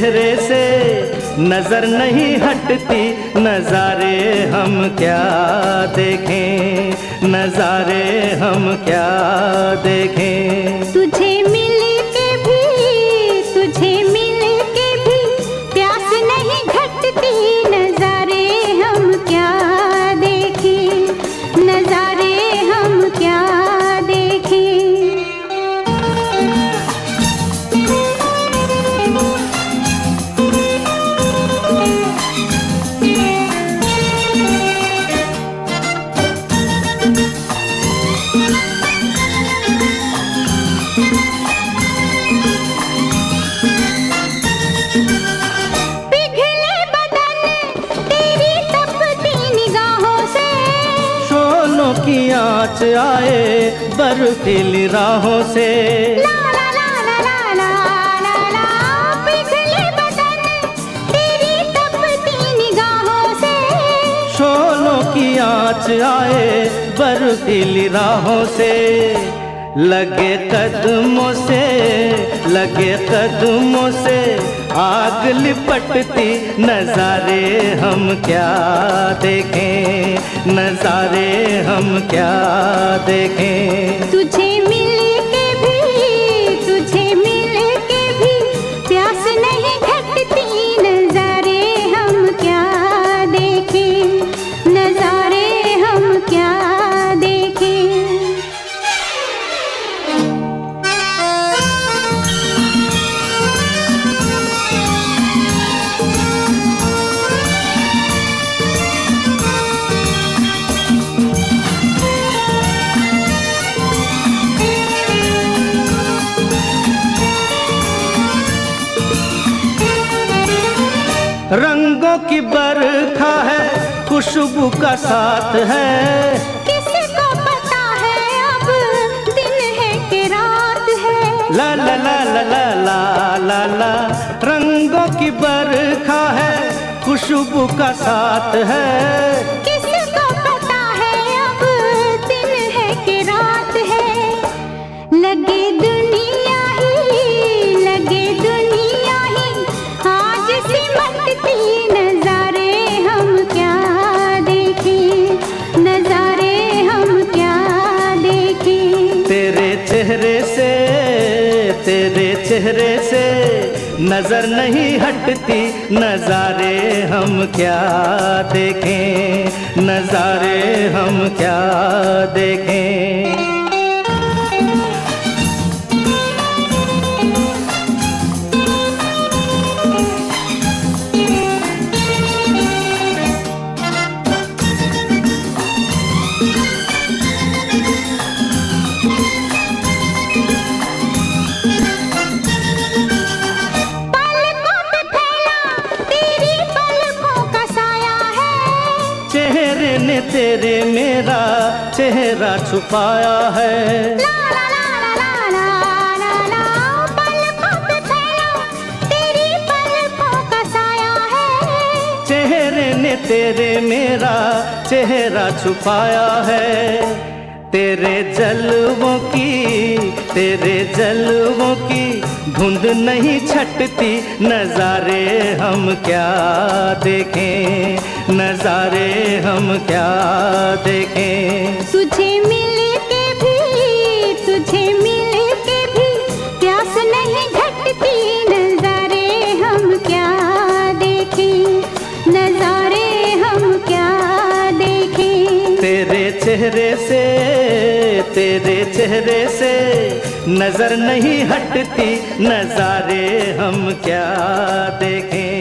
चेहरे से नज़र नहीं हटती। नजारे हम क्या देखें? नजारे हम क्या देखें? तुझे बर्फीली राहों से। ला ला ला ला ला ला ला ला पिघले बदन तेरी तपती निगाहों से। शोलों की आँच आए बर्फीली राहों से। लगे कदमों से, लगे कदमों से आग लिपटती नजारे हम क्या देखें, नजारे हम क्या देखें। तुझे खुशबू का साथ है। किसको पता है अब दिन है कि रात है। ला ला ला ला ला ला ला ला रंगों की बरखा है खुशबू का साथ है। चेहरे से नज़र नहीं हटती। नजारे हम क्या देखें? नजारे हम क्या देखें? छुपाया है। चेहरे ने तेरे मेरा चेहरा छुपाया है। तेरे जलवों की तेरे जलवों की धुंध नहीं छटती। नजारे हम क्या देखें नजारे हम क्या देखें। चेहरे से तेरे चेहरे से नज़र नहीं हटती नजारे हम क्या देखें?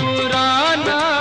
पुराना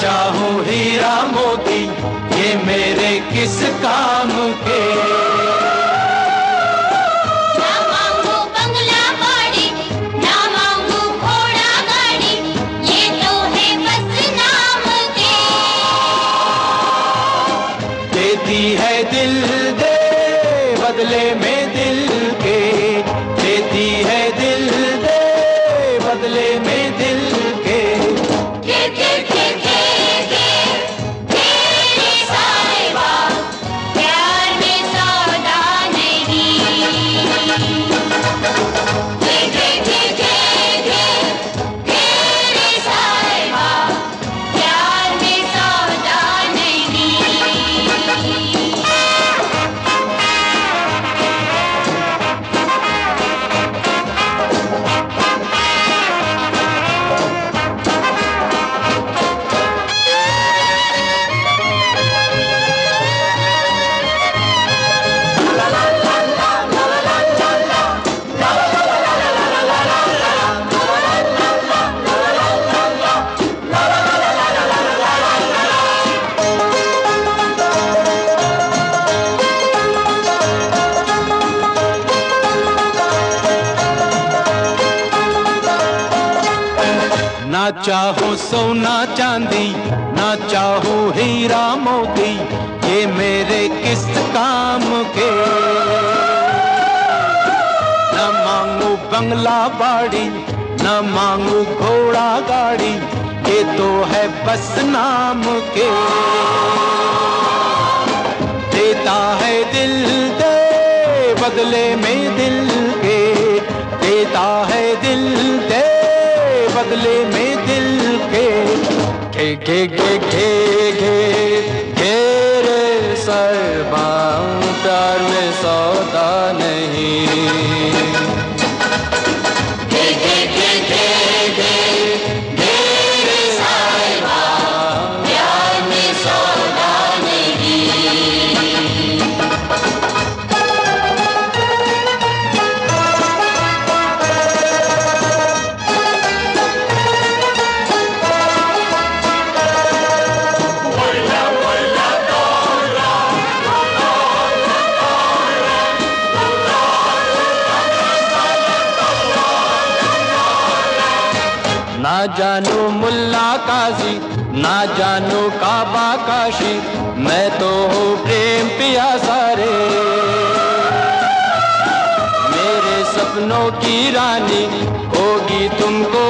चाहूँ हीरा मोती ये मेरे किस काम चाहूँ सोना चांदी, ना चाहूँ हीरा मोती, ये मेरे किस काम के? न मांगू बंगला बाड़ी, न मांगू घोड़ा गाड़ी, ये तो है बस नाम के। देता है दिल दे, बदले में दिल के। देता है दिल दे बदले में दिल के के के के के के के रे सरबा प्यार में सौदा नहीं। जानू मुल्ला काजी, ना जानू काबा काशी, मैं तो हूँ प्रेम पिया सारे। मेरे सपनों की रानी होगी तुमको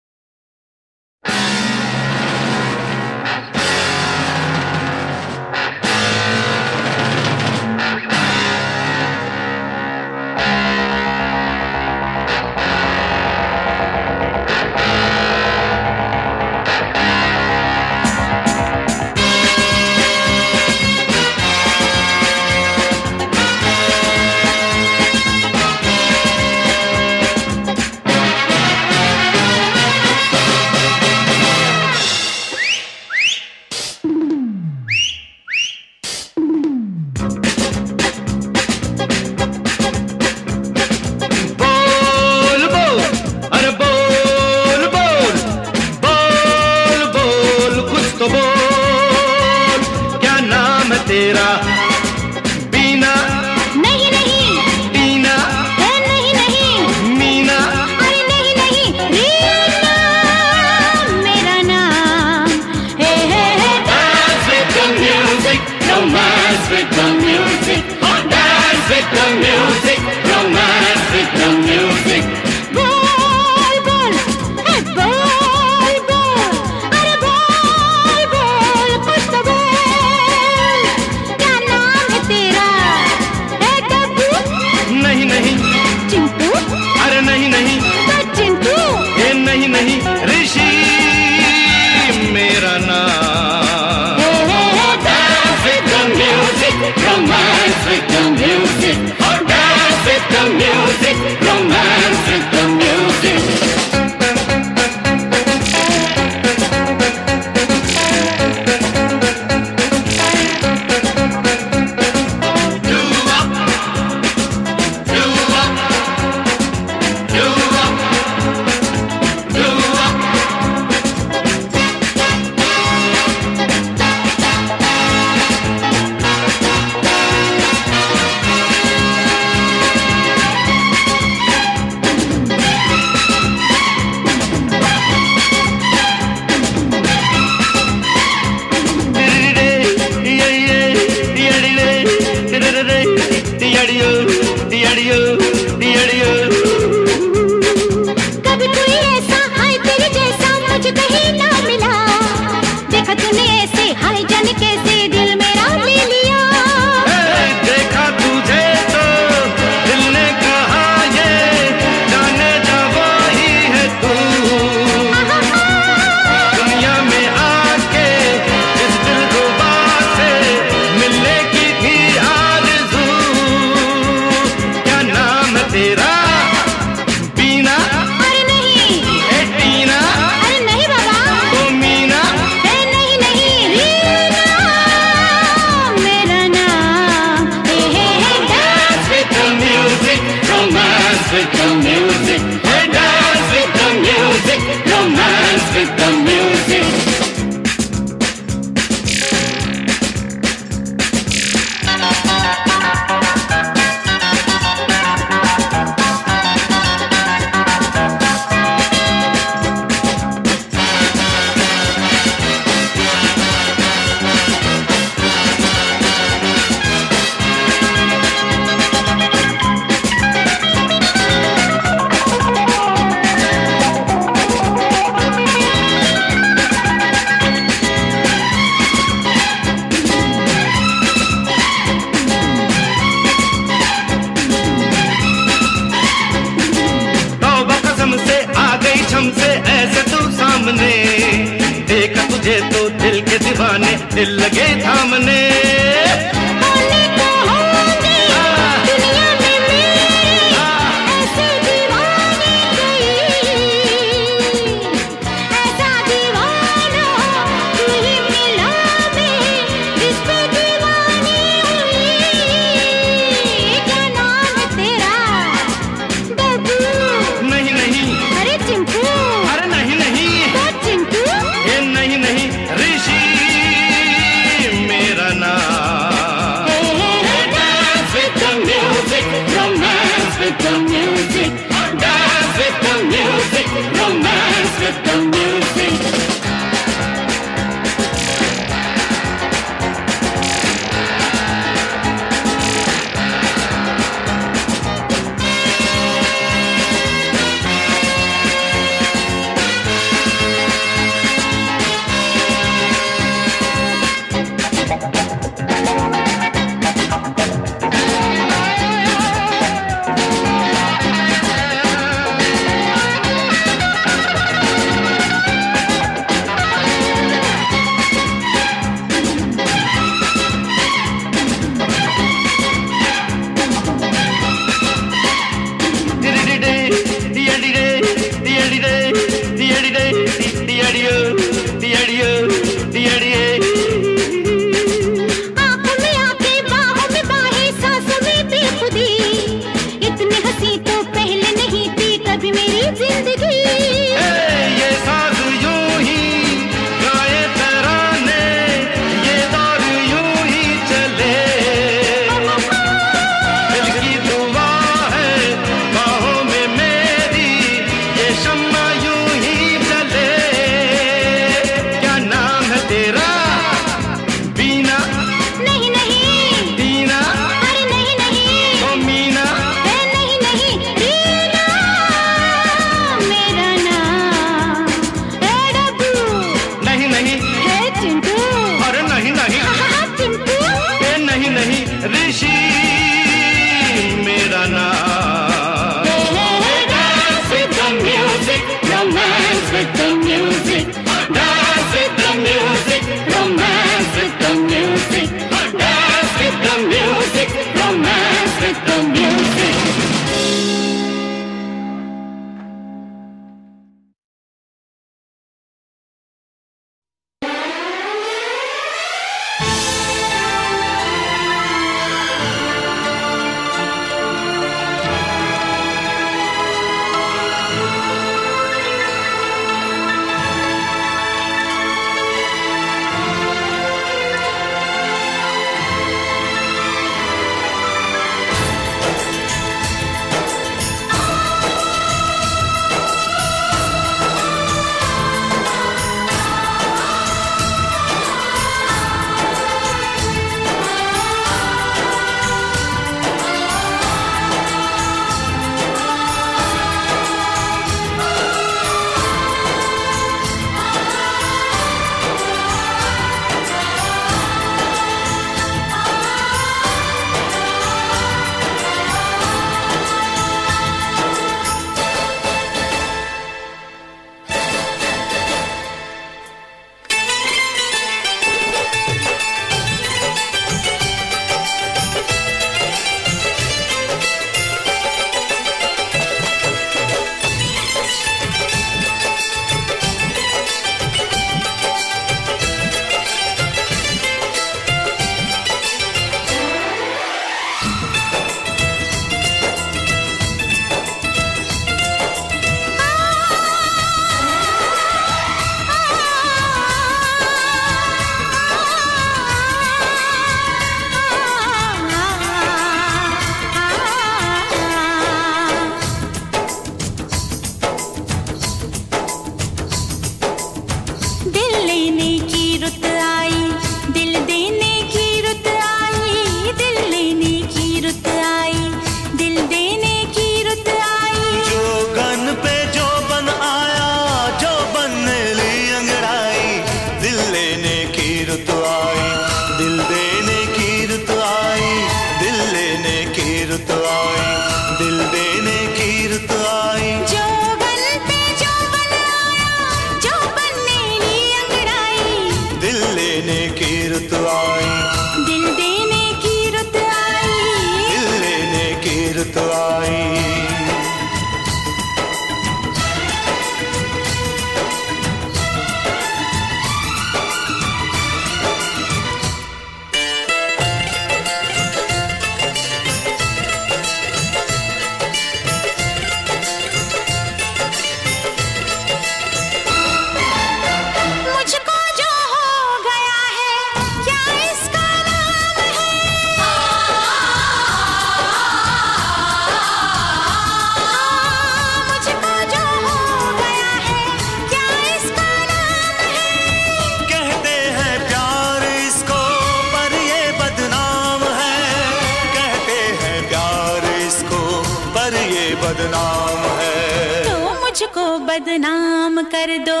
बदनाम कर दो।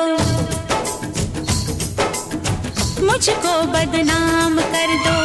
मुझको बदनाम कर दो।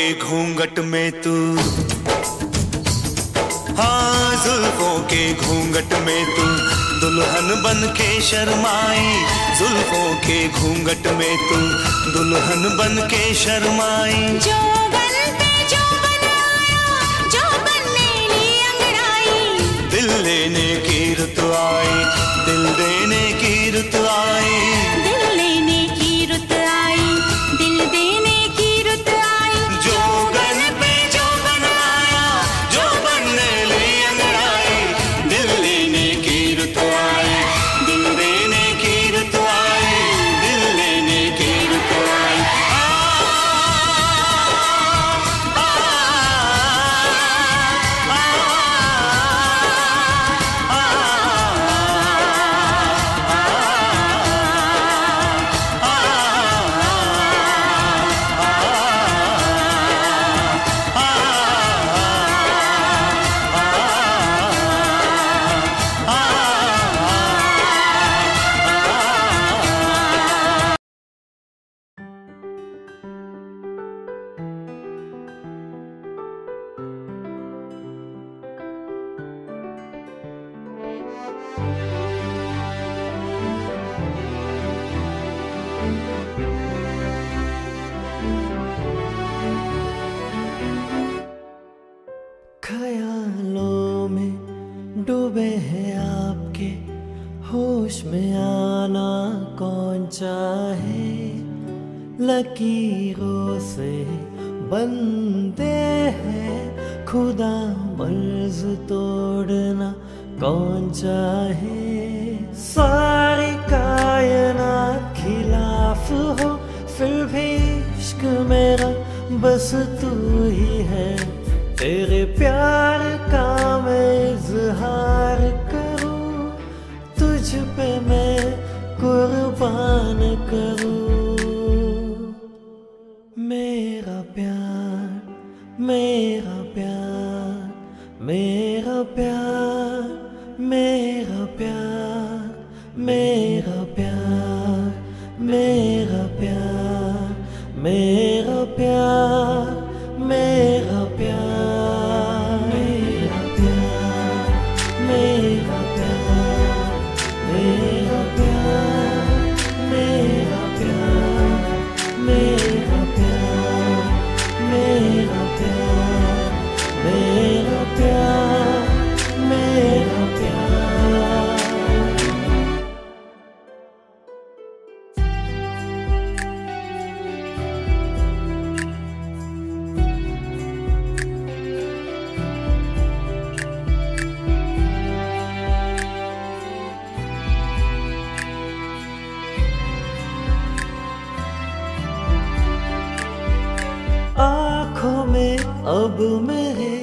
के घूंघट में तू। हाँ जुल्फों के घूंघट में तू। दुल्हन बन के शर्माई जुल्फों के घूंघट में तू। दुल्हन बन के शर्माई दिल देने की रुत आई दिल देने की रुत आई। ख्वाब मेरे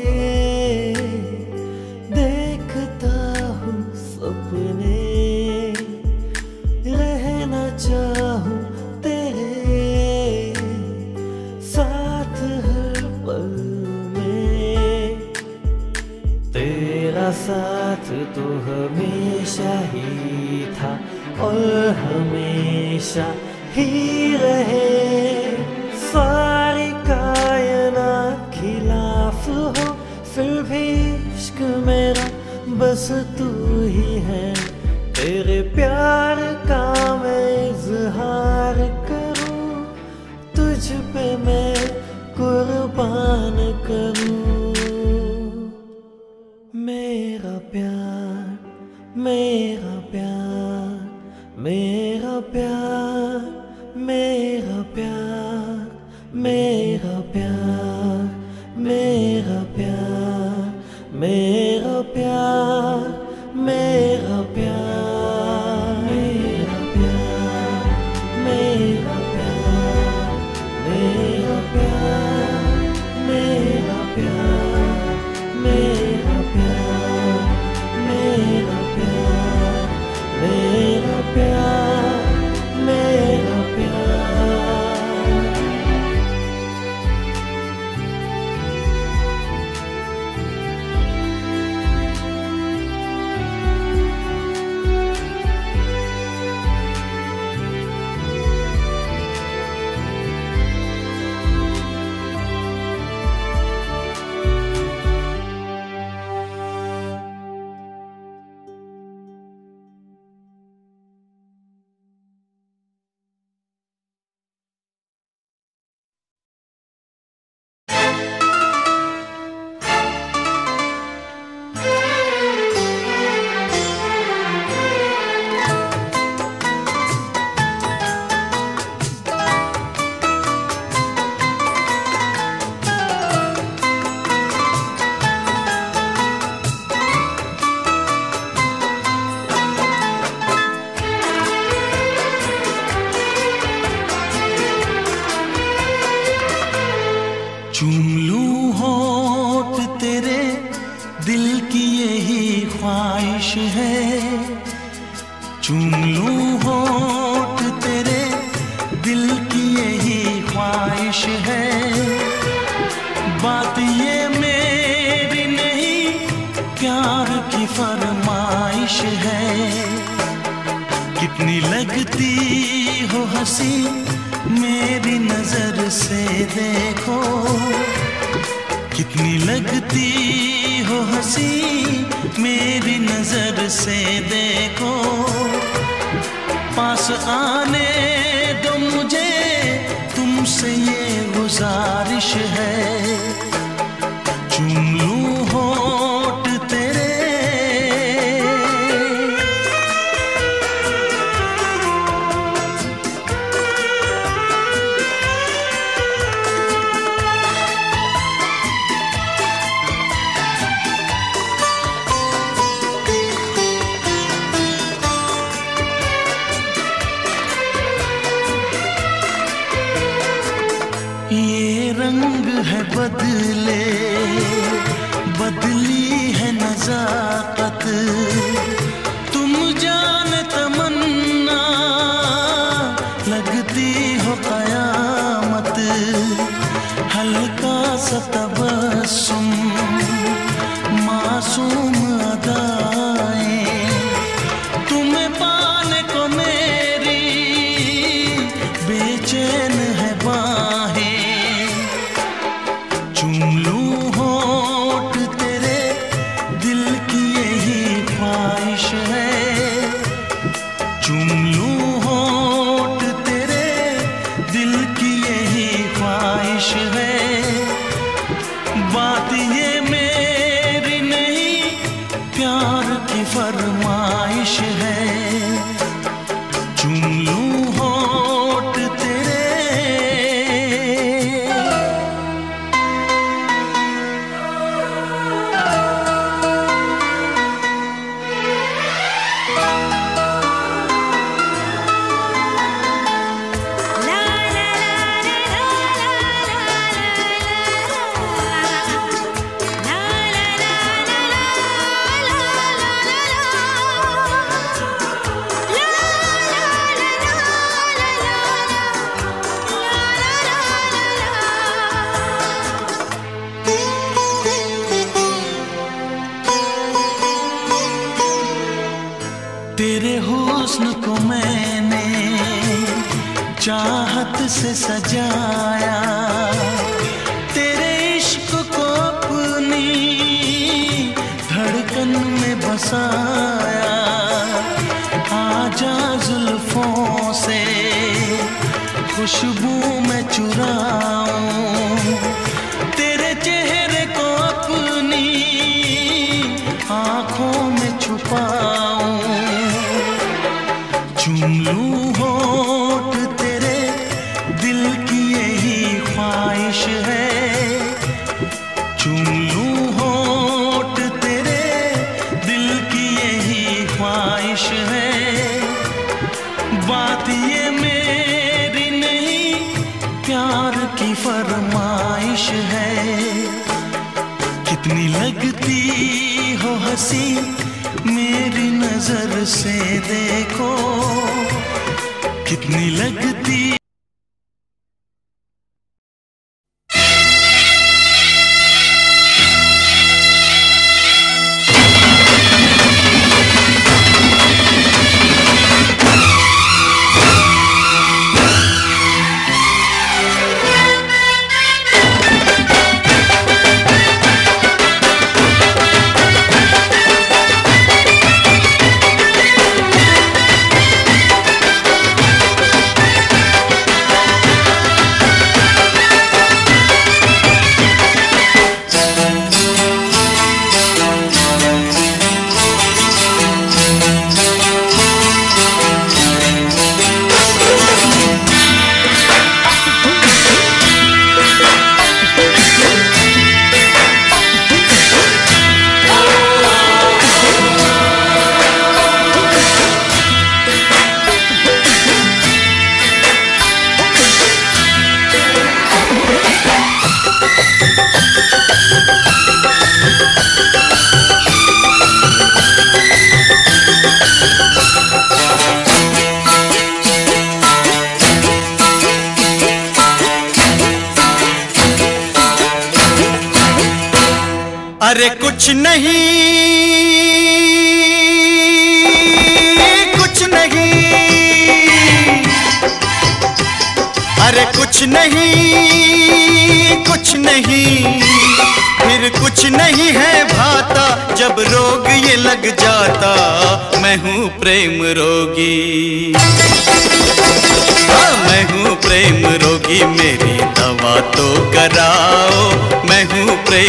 गुजारिश है।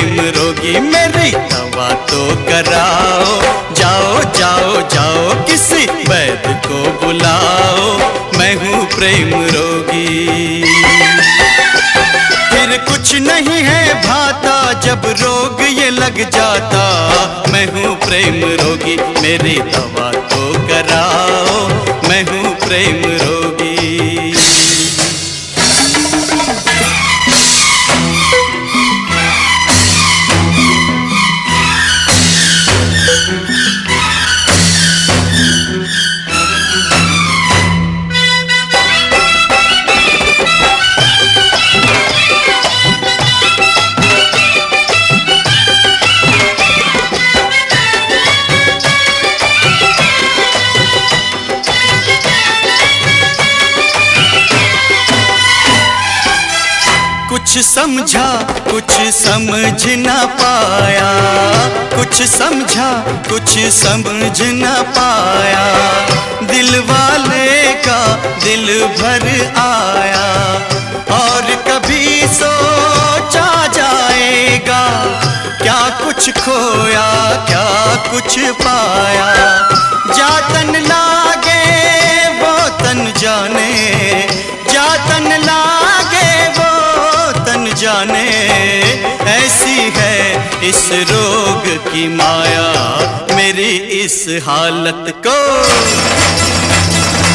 तुम रोगी मेरी दवा तो कराओ। जाओ जाओ जाओ, किसी वैद को बुलाओ। मैं हूँ प्रेम रोगी। फिर कुछ नहीं है भाता, जब रोग ये लग जाता। मैं हूँ प्रेम रोगी, मेरी दवा तो कराओ। मैं हूँ प्रेम रोगी। समझा, कुछ समझ न पाया। कुछ समझा, कुछ समझ न पाया। दिल वाले का दिल भर आया। और कभी सोचा जाएगा, क्या कुछ खोया, क्या कुछ पाया। जातन लागे वो तन जाने इस रोग की माया मेरी इस हालत को।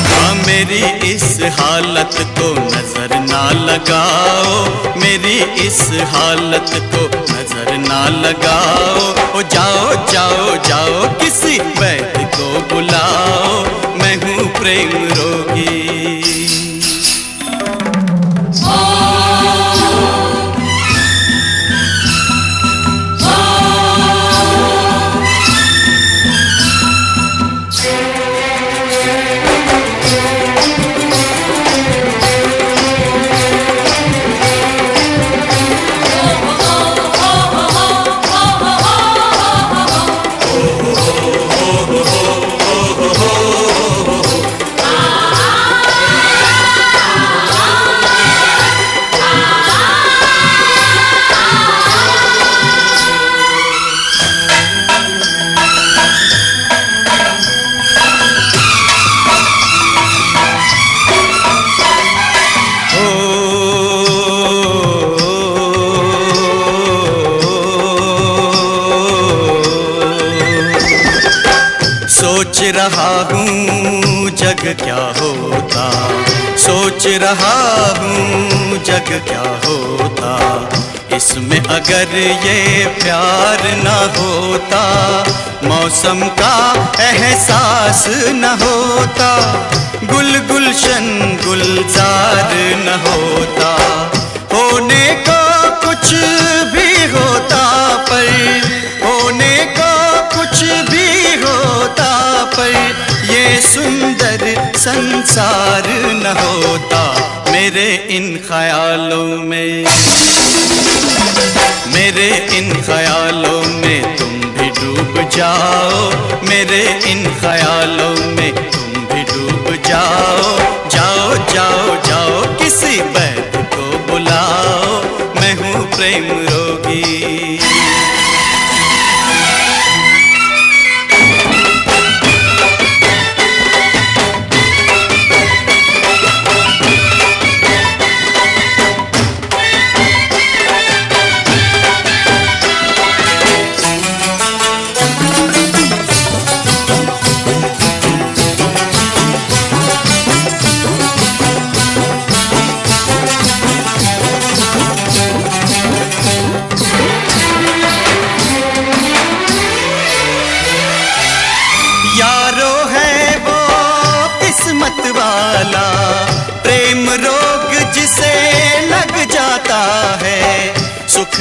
हाँ मेरी इस हालत को नज़र ना लगाओ। मेरी इस हालत को नज़र ना लगाओ। ओ, जाओ जाओ जाओ किसी वैद्य को बुलाओ। मैं हूँ प्रेम रोगी। सोच रहा हूँ जग क्या होता। इसमें अगर ये प्यार न होता, मौसम का एहसास न होता गुल गुलशन गुलजार न होता। होने का कुछ भी होता पर, होने का कुछ भी होता पर सुंदर संसार न होता मेरे इन ख्यालों में। मेरे इन ख्यालों में तुम भी डूब जाओ। मेरे इन ख्यालों में तुम भी डूब जाओ। जाओ जाओ जाओ किसी वैद्य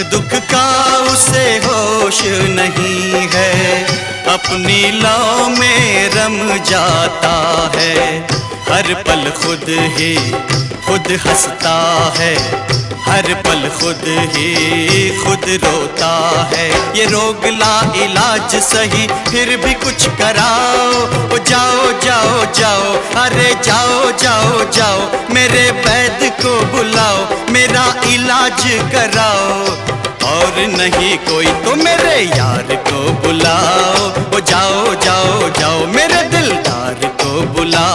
दुख का उसे होश नहीं है। अपनी लौ में रम जाता है। हर पल खुद ही खुद हंसता है। हर पल खुद ही खुद रोता है। ये रोग ला इलाज सही, फिर भी कुछ कराओ। ओ जाओ जाओ जाओ, अरे जाओ जाओ जाओ, मेरे वैद्य को बुलाओ, मेरा इलाज कराओ। और नहीं कोई तो मेरे यार को बुलाओ। ओ जाओ जाओ जाओ, मेरे दिलदार को बुलाओ।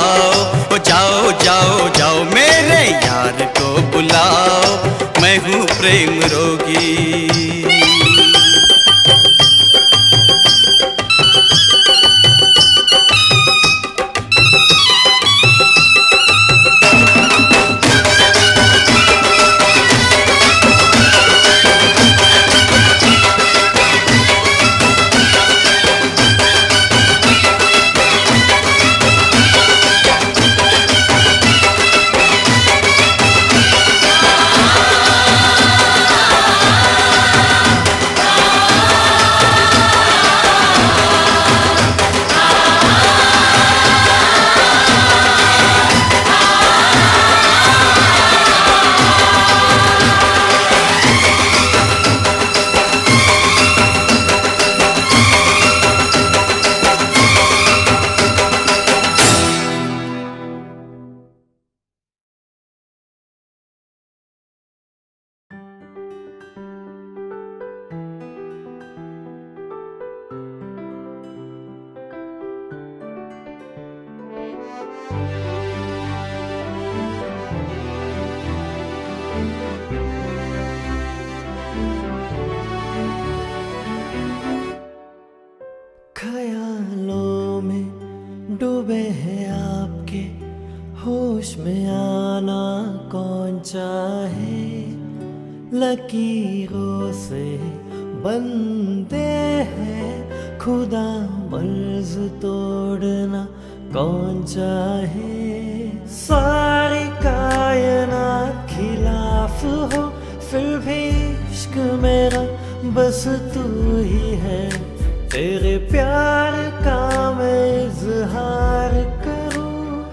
मर्ज तोड़ना कौन चाहे। सारी कायनात खिलाफ हो, फिर भी इश्क मेरा बस तू ही है। तेरे प्यार का मैं इजहार करूँ,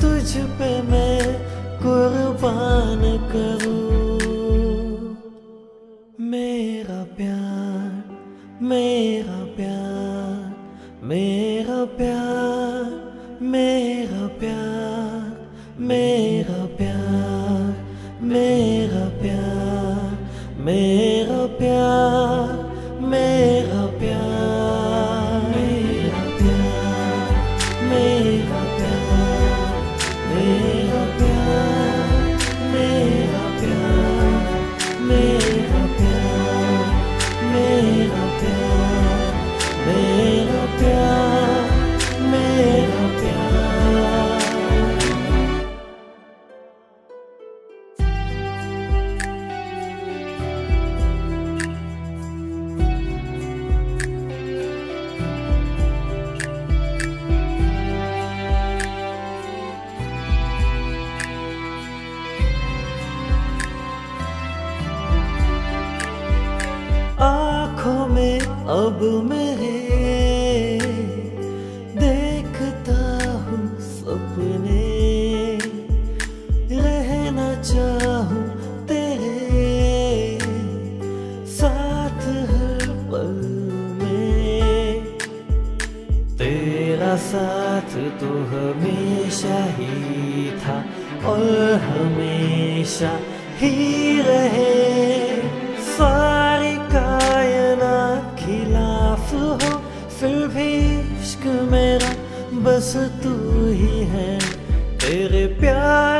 तुझ पे मैं कुर्बान करूँ। मेरा प्यार, मेरा प्यार मेरा प्यार मेरा प्यार मेरा प्यार मेरा साथ तो हमेशा ही था और हमेशा ही रहे। सारी कायना खिलाफ हो, फिर भी इश्क मेरा बस तू ही है। तेरे प्यार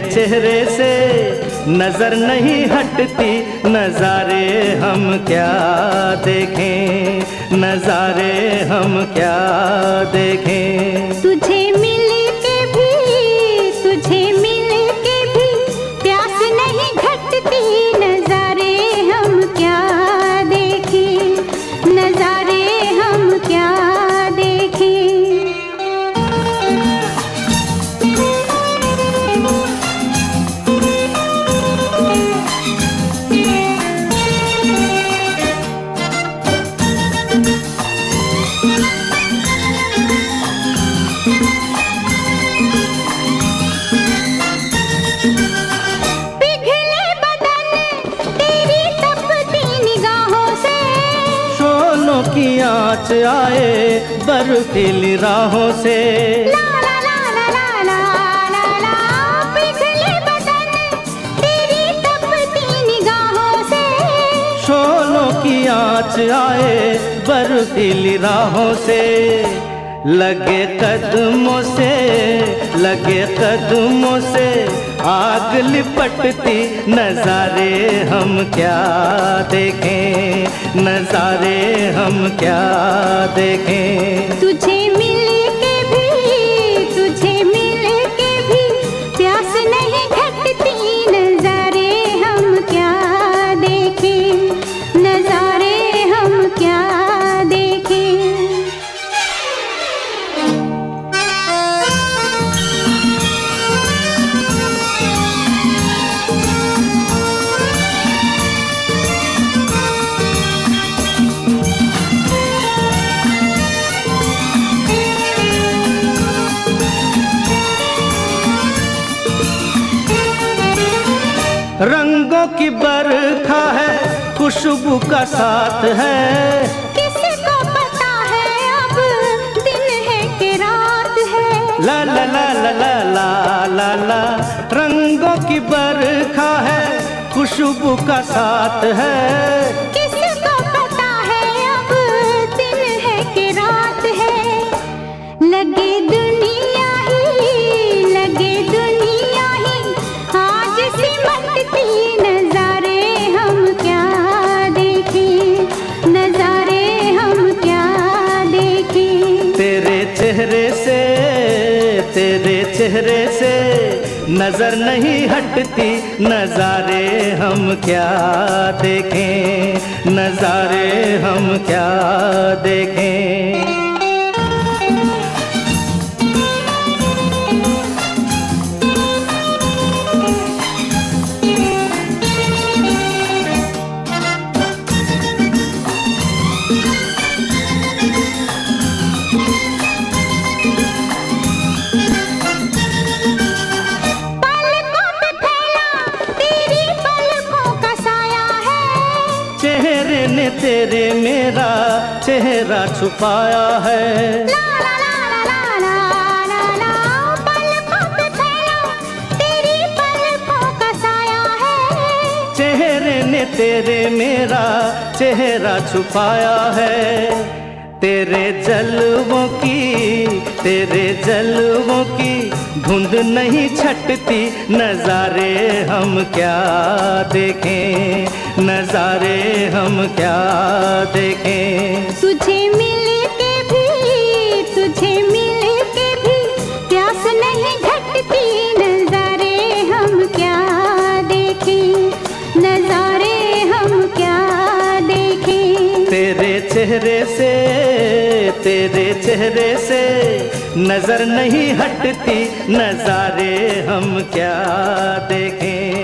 चेहरे से नज़र नहीं हटती। नजारे हम क्या देखें? नजारे हम क्या देखें? तुझे रुतील राहों से। शोलों की आँच आए बर्फीली राहों से। लगे कदमों से लगे कदमों से आग लिपटती नजारे हम क्या देखें। नजारे हम क्या देखें? तुझे खुशबू का साथ है। किसको पता है अब दिन है कि रात है। ला ला ला ला ला ला ला ला रंगों की बरखा है खुशबू का साथ है। चेहरे से नज़र नहीं हटती। नजारे हम क्या देखें? नजारे हम क्या देखें? छुपाया है। चेहरे ने तेरे मेरा चेहरा छुपाया है। तेरे जलवों की तेरे जलवों की धुंध नहीं छटती नजारे हम क्या देखें नजारे हम क्या देखें। तुझे तेरे चेहरे से नज़र नहीं हटती नजारे हम क्या देखें?